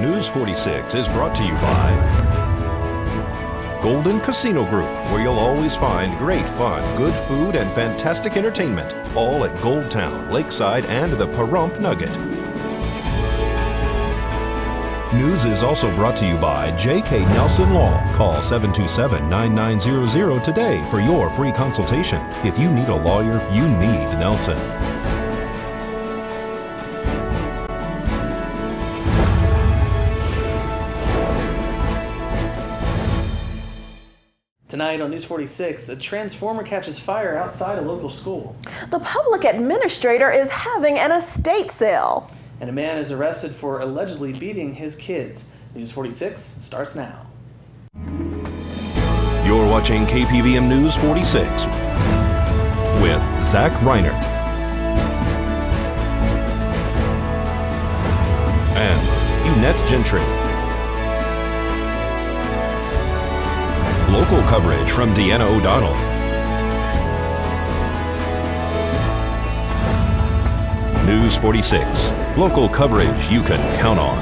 News 46 is brought to you by Golden Casino Group, where you'll always find great fun, good food, and fantastic entertainment, all at Gold Town, Lakeside, and the Pahrump Nugget. News is also brought to you by J.K. Nelson Law. Call 727-9900 today for your free consultation. If you need a lawyer, you need Nelson. Tonight on News 46, a transformer catches fire outside a local school. The public administrator is having an estate sale. And a man is arrested for allegedly beating his kids. News 46 starts now. You're watching KPVM News 46 with Zach Reinert and Eunette Gentry. Local coverage from Deanna O'Donnell. News 46. Local coverage you can count on.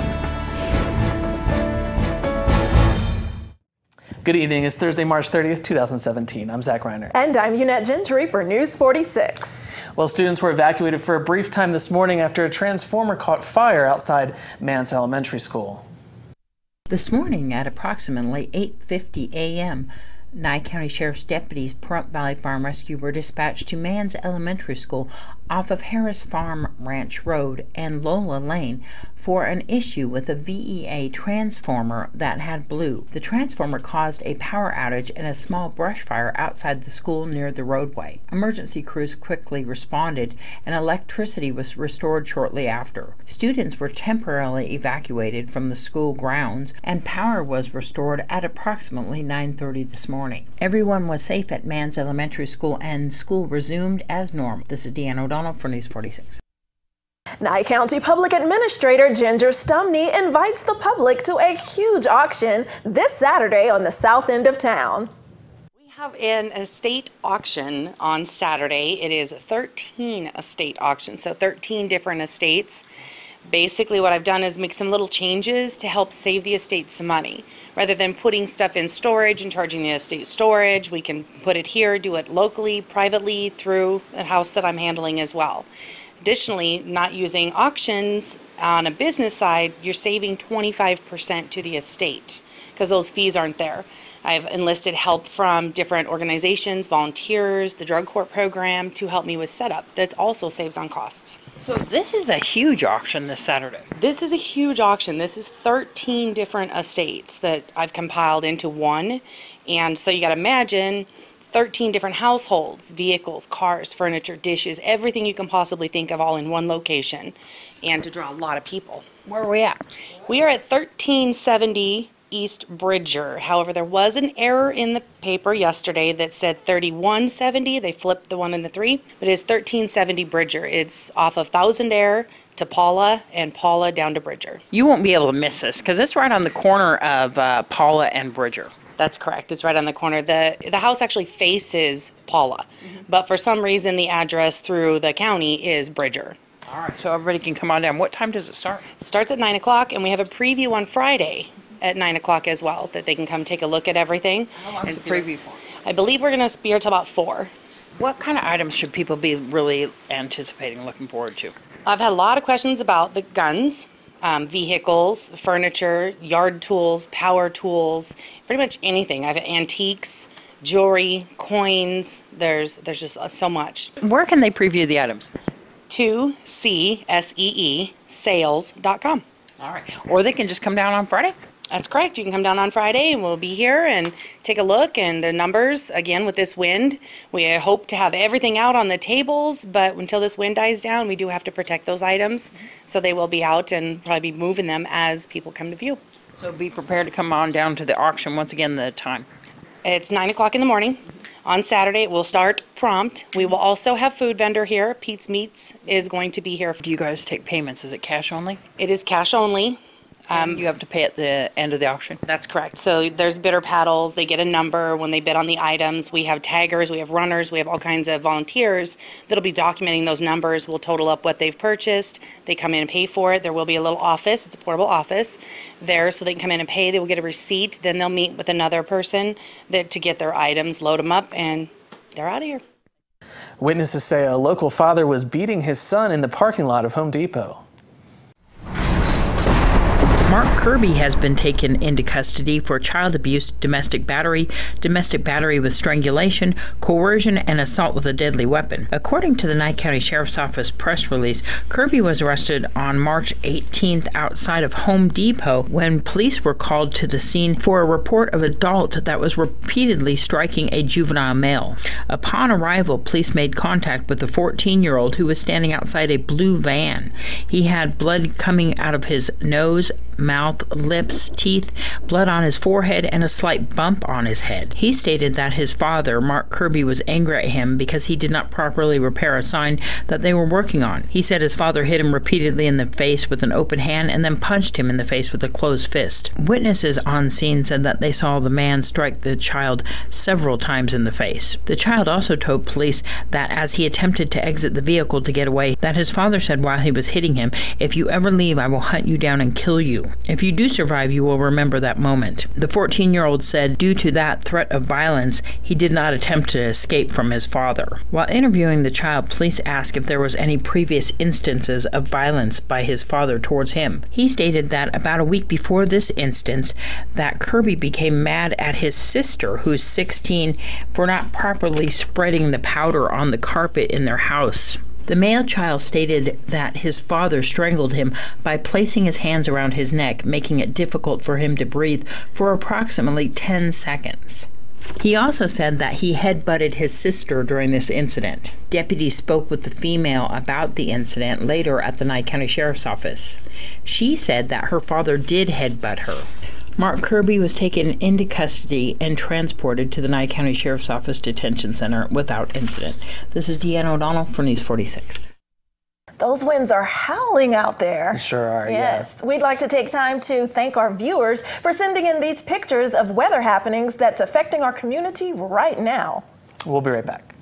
Good evening. It's Thursday, March 30th, 2017. I'm Zach Reinert. And I'm Eunette Gentry for News 46. Well, students were evacuated for a brief time this morning after a transformer caught fire outside Manse Elementary School. This morning at approximately 8:50 a.m., Nye County Sheriff's deputies Pahrump Valley Fire Rescue were dispatched to Manse Elementary School off of Harris Farm Ranch Road and Lola Lane for an issue with a VEA transformer that had blew. The transformer caused a power outage and a small brush fire outside the school near the roadway. Emergency crews quickly responded and electricity was restored shortly after. Students were temporarily evacuated from the school grounds and power was restored at approximately 9:30 this morning. Everyone was safe at Manse Elementary School and school resumed as normal. This is Deanna O'Donnell for News 46. Nye County Public Administrator Ginger Stumney invites the public to a huge auction this Saturday on the south end of town. We have an estate auction on Saturday. It is 13 estate auctions, so 13 different estates. Basically, what I've done is make some little changes to help save the estate some money. Rather than putting stuff in storage and charging the estate storage, we can put it here, do it locally, privately, through a house that I'm handling as well. Additionally, not using auctions on a business side, you're saving 25% to the estate because those fees aren't there. I've enlisted help from different organizations, volunteers, the drug court program to help me with setup. That also saves on costs. So this is a huge auction this Saturday. This is a huge auction. This is 13 different estates that I've compiled into one. And so you got to imagine 13 different households, vehicles, cars, furniture, dishes, everything you can possibly think of all in one location and to draw a lot of people. Where are we at? We are at 1370 East Bridger. However, there was an error in the paper yesterday that said 3170. They flipped the one and the three, but it is 1370 Bridger. It's off of Thousandaire to Paula and Paula down to Bridger. You won't be able to miss this because it's right on the corner of uh, Paula and Bridger. That's correct. It's right on the corner. The the house actually faces Paula, mm-hmm. but for some reason the address through the county is Bridger. All right. So everybody can come on down. What time does it start? Starts at nine o'clock, and we have a preview on Friday at nine o'clock as well that they can come take a look at everything. How long's the preview for? I believe we're going to be here till about four. What kind of items should people be really anticipating, looking forward to? I've had a lot of questions about the guns, um, vehicles, furniture, yard tools, power tools, pretty much anything. I have antiques, jewelry, coins. There's there's just uh, so much. Where can they preview the items? To C S E E sales.com. All right. Or they can just come down on Friday? That's correct. You can come down on Friday and we'll be here and take a look. And the numbers, again, with this wind, we hope to have everything out on the tables, but until this wind dies down, we do have to protect those items. So they will be out and probably be moving them as people come to view. So be prepared to come on down to the auction. Once again, the time. It's nine o'clock in the morning. On Saturday, it will start prompt. We will also have food vendor here. Pete's Meats is going to be here. Do you guys take payments? Is it cash only? It is cash only. And um, you have to pay at the end of the auction. That's correct. So there's bidder paddles. They get a number when they bid on the items. We have taggers, we have runners, we have all kinds of volunteers that'll be documenting those numbers. We'll total up what they've purchased. They come in and pay for it. There will be a little office. It's a portable office there, so they can come in and pay. They will get a receipt. Then they'll meet with another person that to get their items, load them up, and they're out of here. Witnesses say a local father was beating his son in the parking lot of Home Depot. Mark Kirby has been taken into custody for child abuse, domestic battery, domestic battery with strangulation, coercion, and assault with a deadly weapon. According to the Nye County Sheriff's Office press release, Kirby was arrested on March 18th outside of Home Depot when police were called to the scene for a report of adult that was repeatedly striking a juvenile male. Upon arrival, police made contact with the 14 year old who was standing outside a blue van. He had blood coming out of his nose, mouth, lips, teeth, blood on his forehead, and a slight bump on his head. He stated that his father, Mark Kirby, was angry at him because he did not properly repair a sign that they were working on. He said his father hit him repeatedly in the face with an open hand and then punched him in the face with a closed fist. Witnesses on scene said that they saw the man strike the child several times in the face. The child also told police that as he attempted to exit the vehicle to get away, that his father said while he was hitting him, "If you ever leave, I will hunt you down and kill you." If you do survive, you will remember that moment. The 14 year old said, due to that threat of violence, he did not attempt to escape from his father. While interviewing the child, police asked if there was any previous instances of violence by his father towards him. He stated that about a week before this instance, that Kirby became mad at his sister, who's 16, for not properly spreading the powder on the carpet in their house. The male child stated that his father strangled him by placing his hands around his neck, making it difficult for him to breathe for approximately 10 seconds. He also said that he headbutted his sister during this incident. Deputies spoke with the female about the incident later at the Nye County Sheriff's Office. She said that her father did headbutt her. Mark Kirby was taken into custody and transported to the Nye County Sheriff's Office Detention Center without incident. This is Deanna O'Donnell for News 46. Those winds are howling out there. Sure are, Yes. We'd like to take time to thank our viewers for sending in these pictures of weather happenings that's affecting our community right now. We'll be right back.